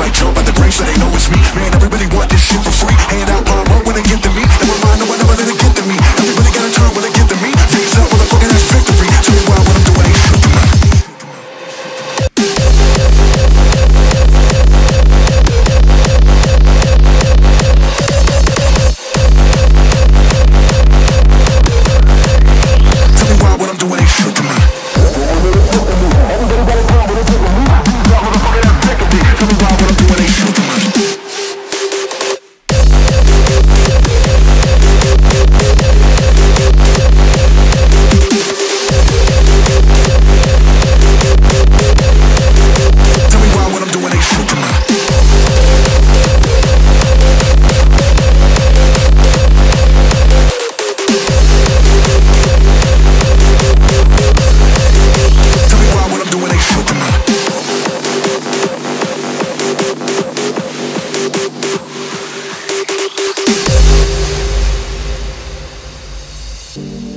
might jump at the brakes, so they know it's me. Man, Thank